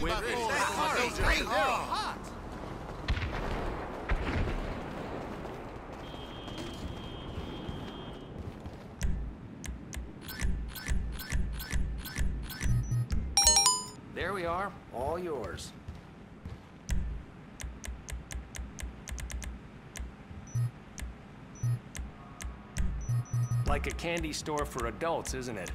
more pre-cut to my whip is- food. That Come on, car is Dozer. great. They're hot. There we are, all yours. Like a candy store for adults, isn't it?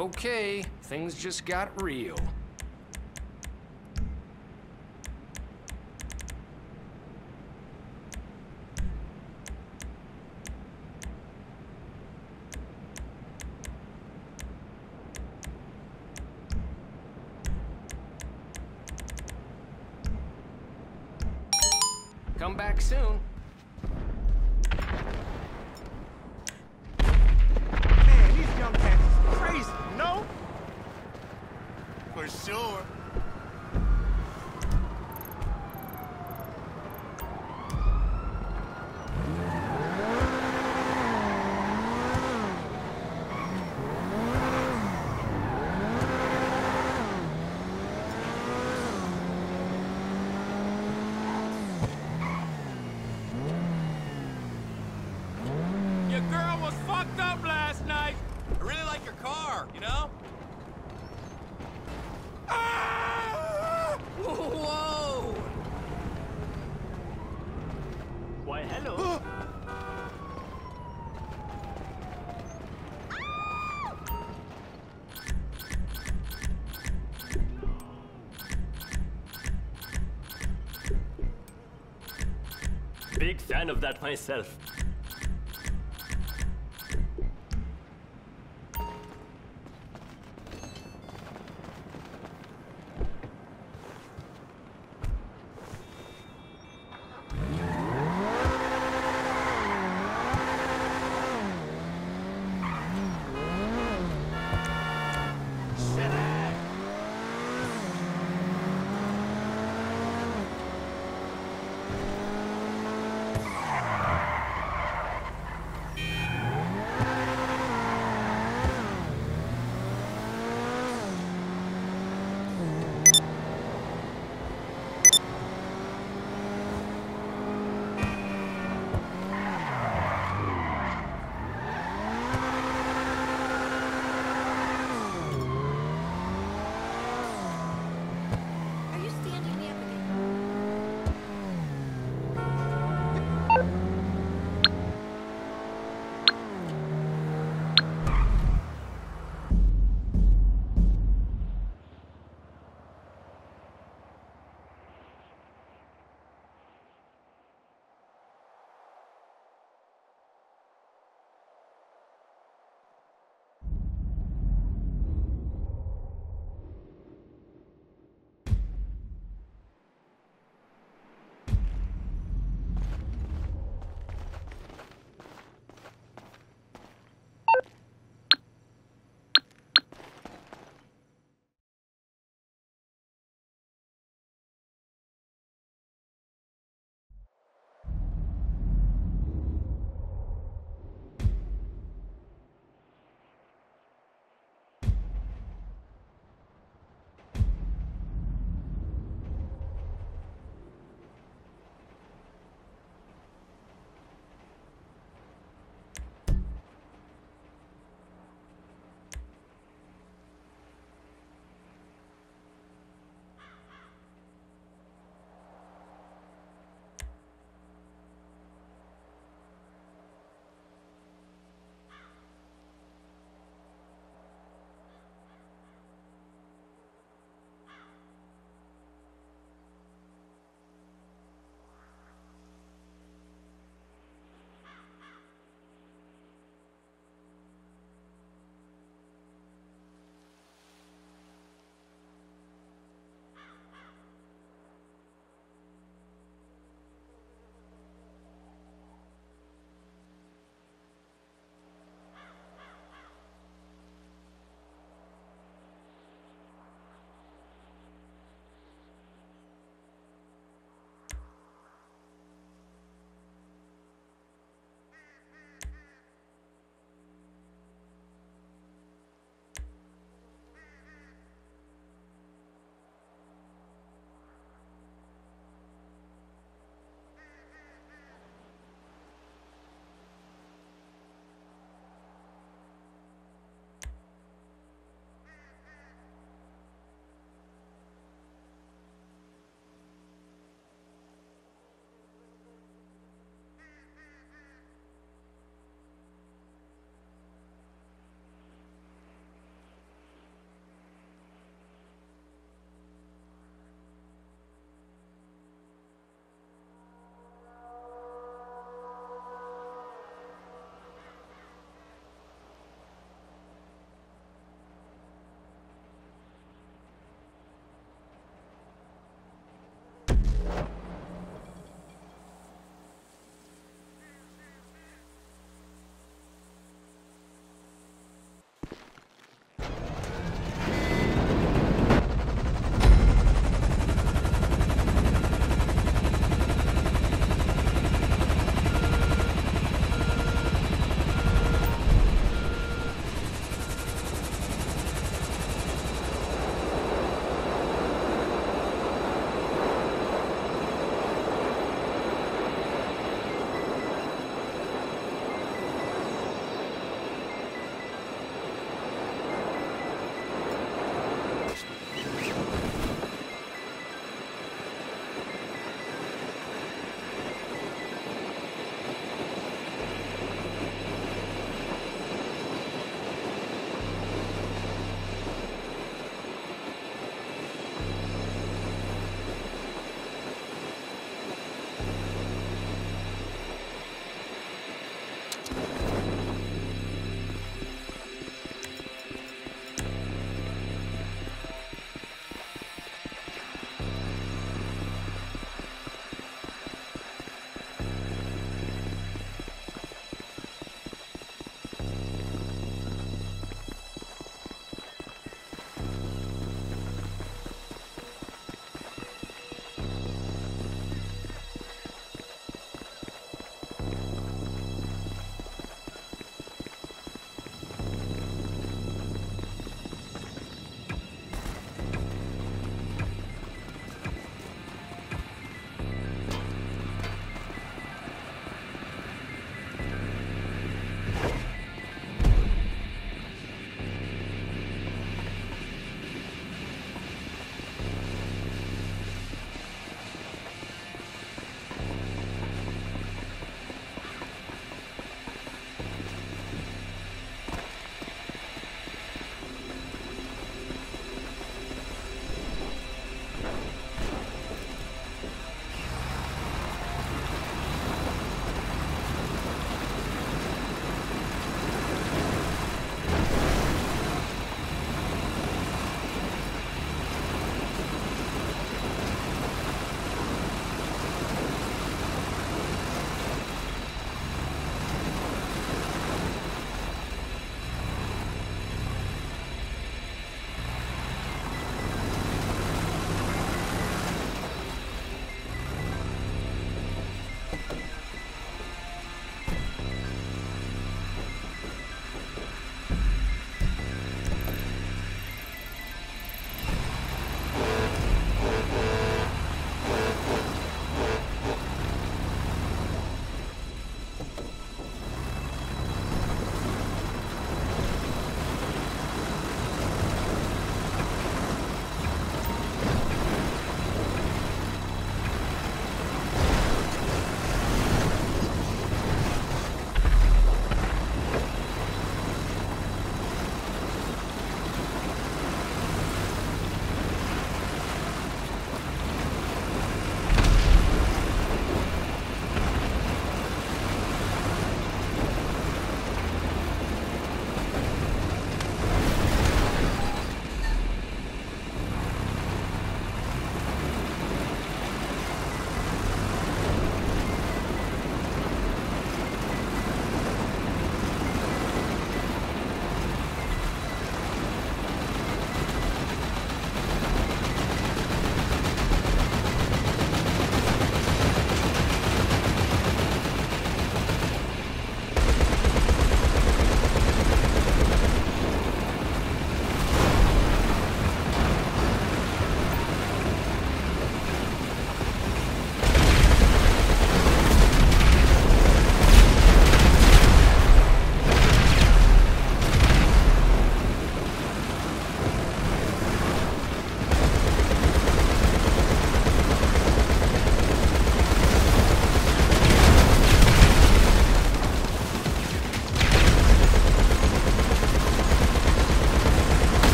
Okay, things just got real. Sure. Your girl was fucked up last night. I really like your car, you know? Of that myself.